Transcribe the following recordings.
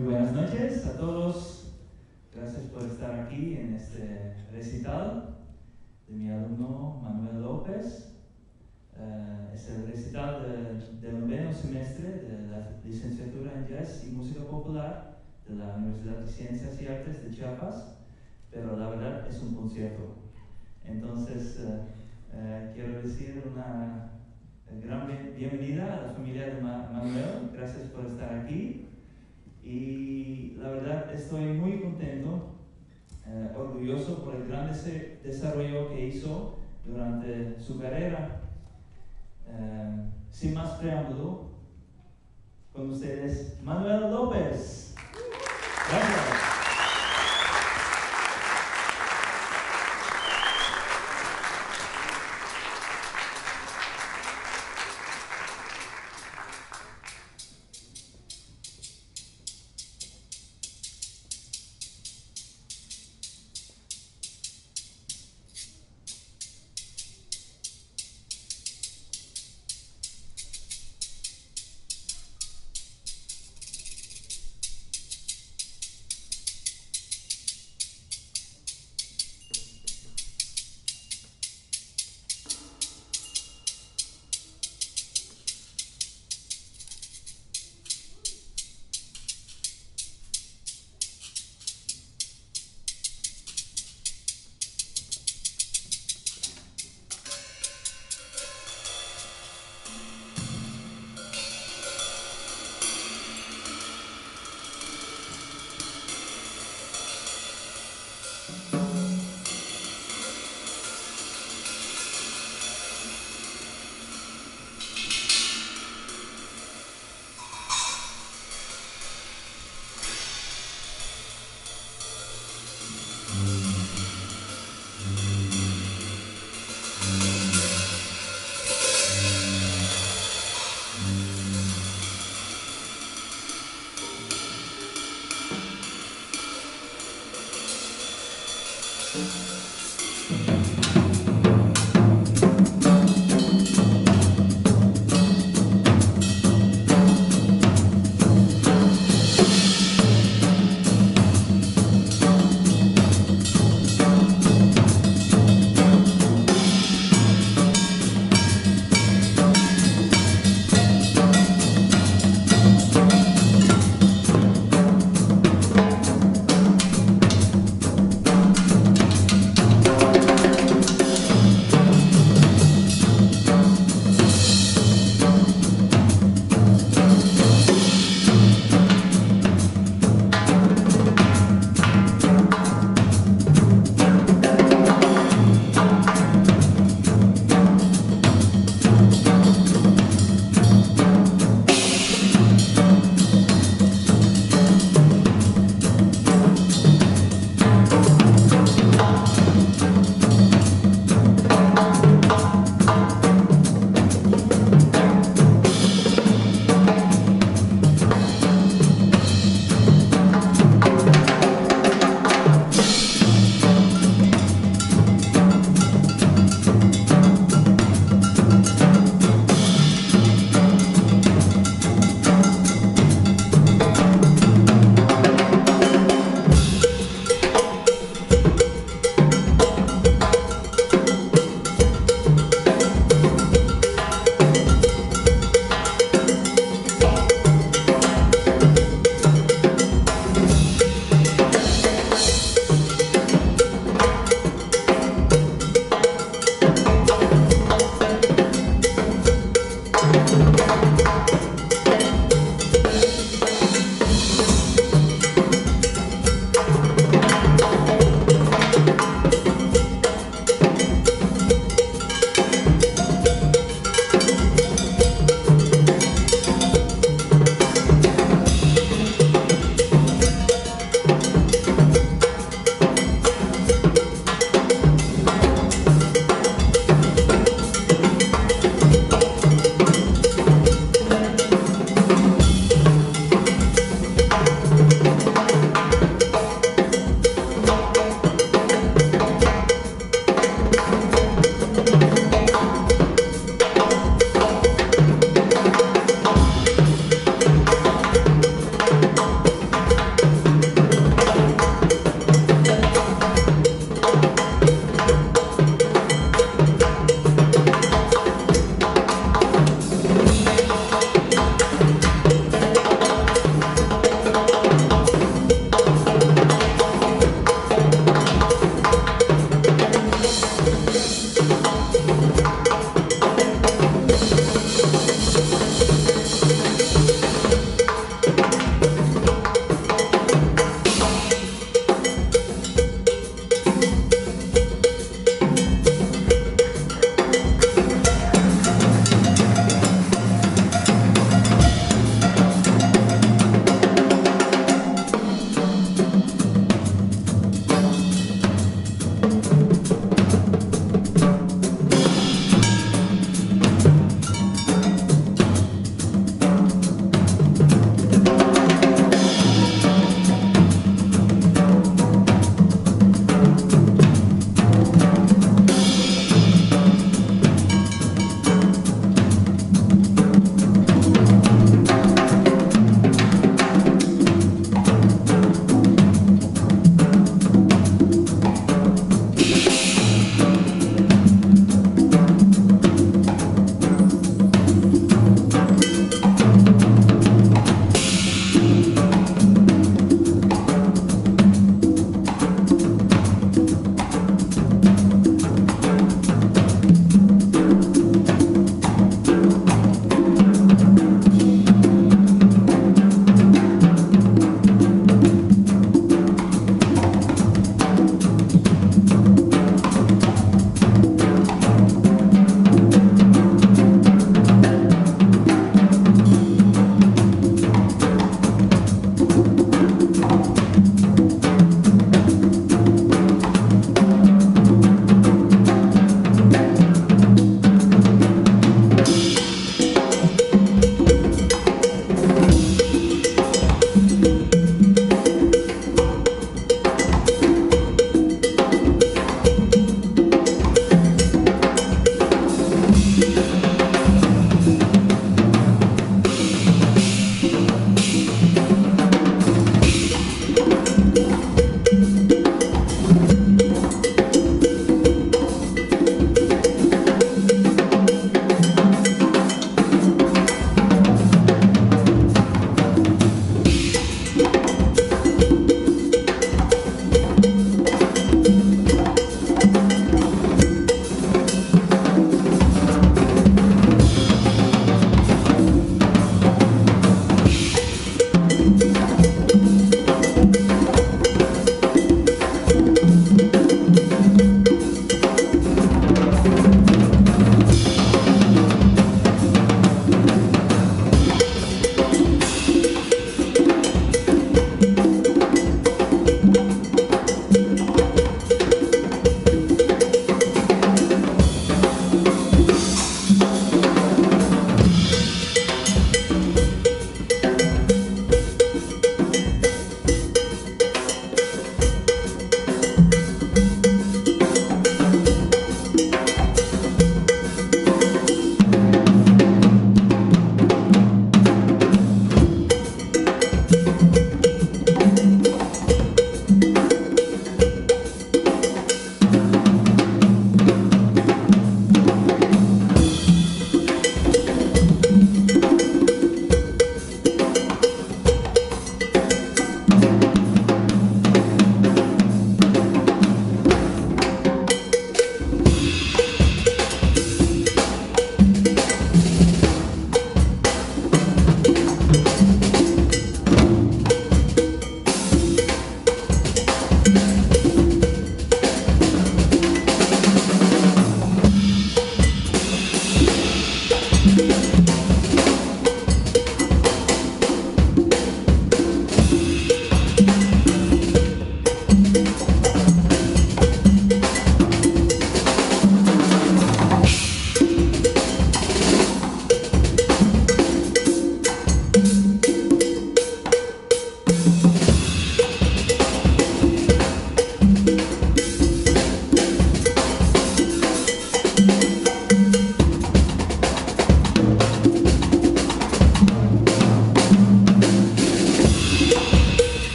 Muy buenas noches a todos. Gracias por estar aquí en este recital de mi alumno Manuel López. Eh, es el recital de- del noveno semestre de la licenciatura en Jazz y Música Popular de la Universidad de Ciencias y Artes de Chiapas, pero la verdad es un concierto. Entonces, eh, eh, quiero decir una gran bien- bienvenida a la familia de Ma- Manuel. Gracias por estar aquí. Y la verdad estoy muy contento, eh, orgulloso por el gran desarrollo que hizo durante su carrera. Eh, sin más preámbulo, con ustedes Manuel López. Gracias.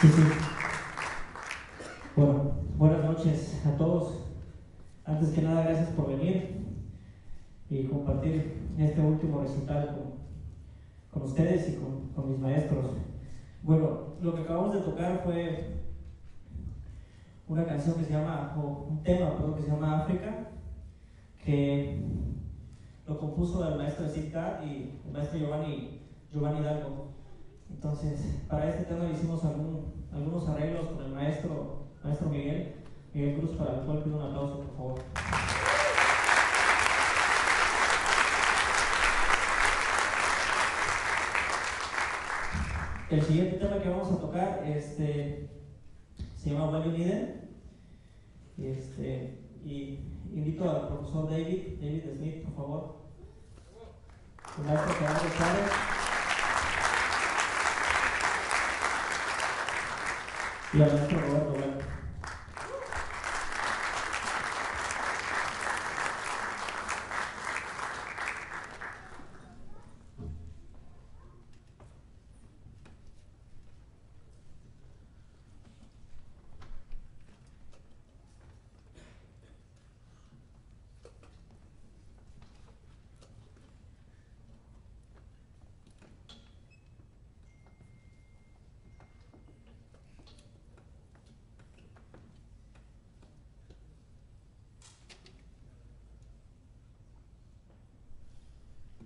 Sí, sí. Bueno, buenas noches a todos. Antes que nada, gracias por venir y compartir este último recital con, ustedes y con, mis maestros. Bueno, lo que acabamos de tocar fue una canción que se llama, o un tema, perdón, que se llama África, que lo compuso el maestro de Cita y el maestro Giovanni, Giovanni Hidalgo. Entonces, para este tema hicimos algún, algunos arreglos con el maestro, maestro Miguel, Miguel Cruz, para el cual pido un aplauso, por favor. El siguiente tema que vamos a tocar este, se llama You Need Este, y invito al profesor David, David Smith, por favor. El maestro Gerardo Chávez. Y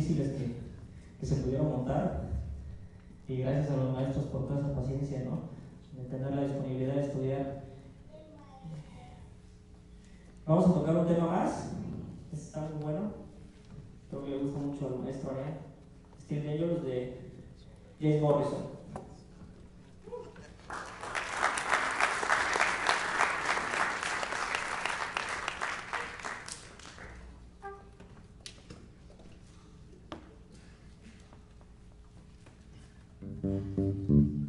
Difíciles que, que se pudieron montar. Y gracias a los maestros por toda esa paciencia, ¿no? De tener la disponibilidad de estudiar. Vamos a tocar un tema más. Está muy bueno. Creo que le gusta mucho al maestro Arián. Steve de James Morrison. Mm-hmm.